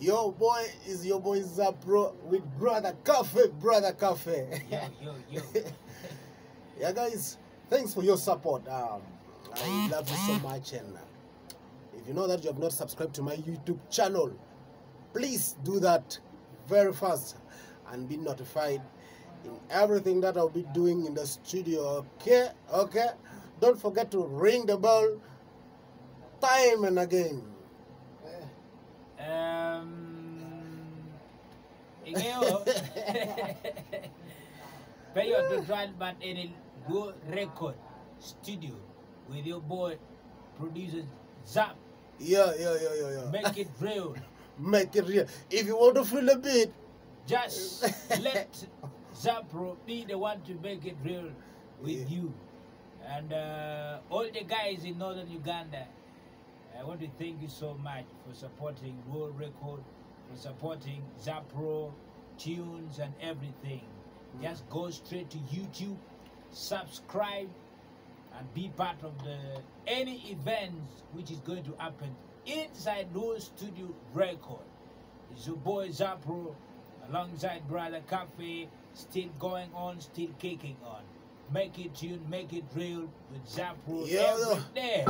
Your boy is your boy Zap Pro with Brother Cafe, Brother Cafe. Yo, yo, yo. yeah, guys, thanks for your support. Um, I love you so much. And uh, if you know that you have not subscribed to my YouTube channel, please do that very fast and be notified in everything that I'll be doing in the studio. Okay, okay. Don't forget to ring the bell time and again. Um, ingeo. Pero to drive but in a go record studio with your boy producer Zap. Yeah, yeah, yeah, yeah, yeah. Make it real. Make it real. If you want to feel a bit, Just let Zap Pro be the one to make it real with Yeah. you. And uh, all the guys in northern Uganda, I want to thank you so much for supporting World Record, supporting Zap Pro, tunes, and everything. Just go straight to YouTube, subscribe, and be part of the any events which is going to happen inside those studio record. It's your boy Zap Pro alongside Brother Cafe, still going on, still kicking on. Make it tune, make it real with Zap Pro Yeah. every day.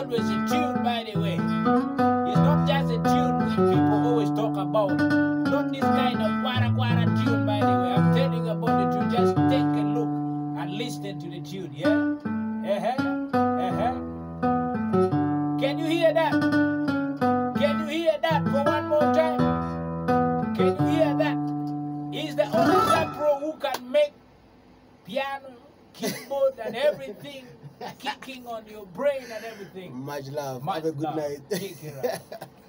Always a tune, by the way. It's not just a tune which people always talk about. Not this kind of quara quara tune, by the way. I'm telling you about the tune. Just take a look and listen to the tune, yeah? Uh-huh. Uh-huh. Can you hear that? Can you hear that for one more time? Can you hear that? He's the only Zap Pro who can make piano, keyboard, and everything kicking on your brain and everything. much love. Much Have a good love. night.